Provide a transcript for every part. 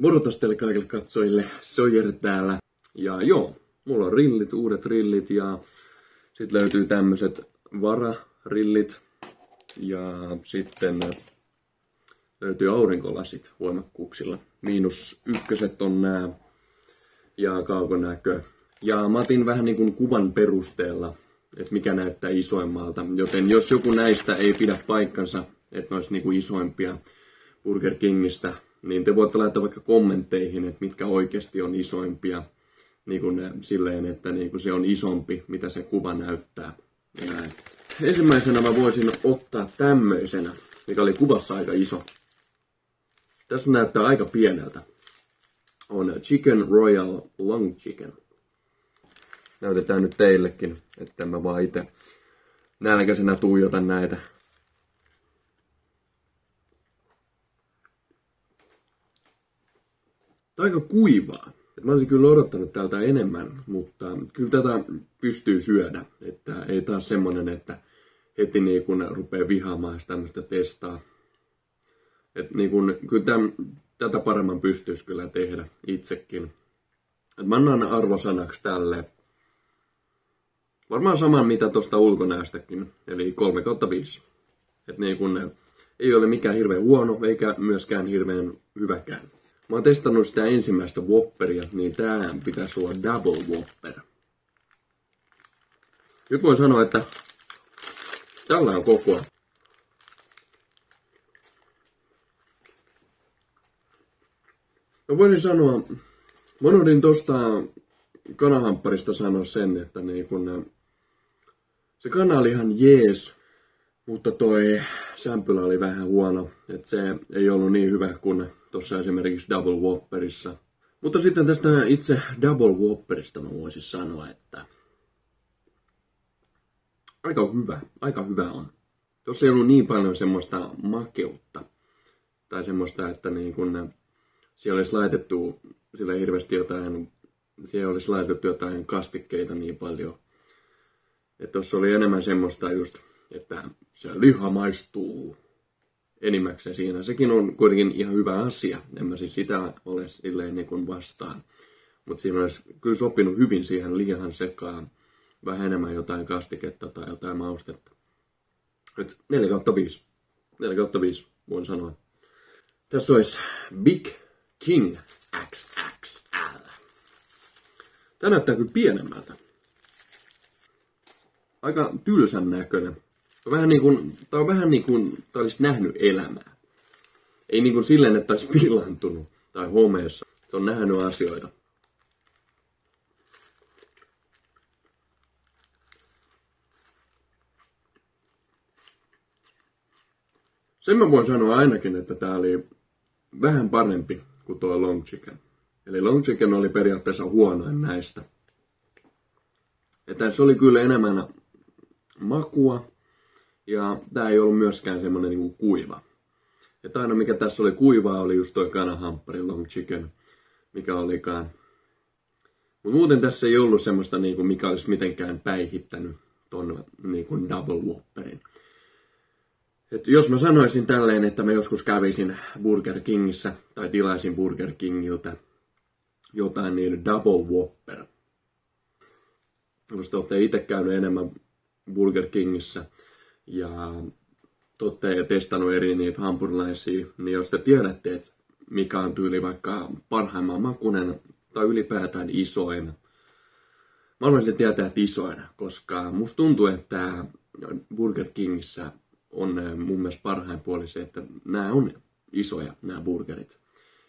Morotas teille kaikille katsojille, Sawyer täällä. Ja joo, mulla on rillit, uudet rillit ja sitten löytyy tämmöiset vararillit. Ja sitten löytyy aurinkolasit voimakkuuksilla. Miinus ykköset on nää ja kaukonäkö. Ja mä otin vähän niin kuin kuvan perusteella, että mikä näyttää isoimmalta. Joten jos joku näistä ei pidä paikkansa, että ne olisi niin kuin isoimpia Burger Kingistä, niin te voitte laittaa vaikka kommentteihin, että mitkä oikeasti on isoimpia, niin kuin ne, silleen, että niin kuin se on isompi, mitä se kuva näyttää. Ja näin. Ensimmäisenä mä voisin ottaa tämmöisenä, mikä oli kuvassa aika iso. Tässä näyttää aika pieneltä. On Chicken Royal Long Chicken. Näytetään nyt teillekin, että mä vaan itse nälkäisenä tuijotan näitä aika kuivaa. Et mä olisin kyllä odottanut täältä enemmän, mutta kyllä tätä pystyy syödä. Että ei taas semmonen, että heti niin kun rupeaa vihaamaan tämmöistä testaa. Et niin kun, kyllä täm, tätä paremman pystyisi kyllä tehdä itsekin. Et mä annan arvosanaksi tälle. Varmaan saman mitä tuosta ulkonäöstäkin, eli 3 kautta 5. Et niin kun, ei ole mikään hirveän huono, eikä myöskään hirveän hyväkään. Mä oon testannut sitä ensimmäistä Whopperia, niin tää pitäisi olla Double Whopper. Nyt voin sanoa, että tällä on kokoa. Mä voisin sanoa, mä unohdin tosta kanahampparista sanoa sen, että niin kun, se kana oli ihan jees, mutta toi sämpylä oli vähän huono, että se ei ollut niin hyvä kuin tuossa esimerkiksi Double Whopperissa. Mutta sitten tästä itse Double Whopperista mä voisin sanoa, että aika hyvä, aika hyvä on. Tuossa ei ollut niin paljon semmoista makeutta. Tai semmoista, että niin kun siellä olisi laitettu sillä hirveästi jotain, siellä olisi laitettu jotain kasvikkeita niin paljon. Että tuossa oli enemmän semmoista just, että se liha maistuu enimmäkseen siinä. Sekin on kuitenkin ihan hyvä asia. En mä siis sitä ole silleen niin kuin vastaan. Mutta siinä olisi kyllä sopinut hyvin siihen liian sekaan vähän enemmän jotain kastiketta tai jotain maustetta. Nyt 4 kautta 5. 4 kautta 5 voin sanoa. Tässä olisi Big King XXL. Tämä näyttää kyllä pienemmältä. Aika tylsän näköinen. Vähän niin kuin, tää on vähän niin kuin tää olisi nähnyt elämää. Ei niin kuin silleen, että olisi pilantunut tai homeessa. Se on nähnyt asioita. Sen mä voin sanoa ainakin, että tää oli vähän parempi kuin tuo long chicken. Eli long chicken oli periaatteessa huonoin näistä. Ja tässä oli kyllä enemmän makua, ja tää ei ollut myöskään semmonen niinku kuiva. Ja aina mikä tässä oli kuivaa oli just toi kanahamppari long chicken, mikä olikaan. Mutta muuten tässä ei ollut semmoista niinku, mikä olisi mitenkään päihittänyt ton niinku double whopperin. Et jos mä sanoisin tälleen, että mä joskus kävisin Burger Kingissä tai tilaisin Burger Kingiltä jotain niin double whopper. Jos te olette itse käynyt enemmän Burger Kingissä, ja olette testannut eri niitä hampurilaisia, niin jos te tiedätte, että mikä on tyyli vaikka parhaimman makunen tai ylipäätään isoin, mä haluaisin tietää, että isoin, koska musta tuntuu, että Burger Kingissä on eh, mun mielestä parhain puoli se, että nämä on isoja, nämä burgerit.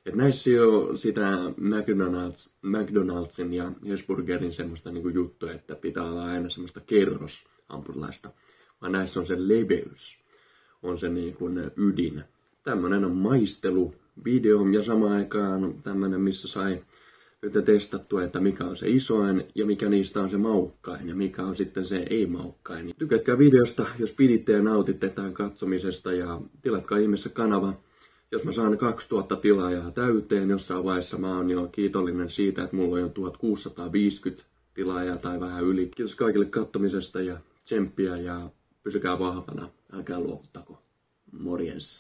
Et näissä ei ole sitä McDonald's, McDonald'sin ja Hesburgerin semmoista niinku juttua, että pitää olla aina semmoista kerros hampurilaista vaan näissä on se leveys, on se niin kuin ydin. Tämmönen on maistelu video ja samaan aikaan tämmönen, missä sai nyt testattua, että mikä on se isoin ja mikä niistä on se maukkain ja mikä on sitten se ei-maukkain. Tykätkää videosta, jos piditte ja nautitte tämän katsomisesta ja tilatkaa ihmeessä kanava. Jos mä saan 2000 tilaajaa täyteen jossain vaiheessa, mä oon jo kiitollinen siitä, että mulla on jo 1650 tilaajaa tai vähän yli. Kiitos kaikille katsomisesta ja tsemppiä ja Pysykää vahvana, älkää luovuttako. Morjens.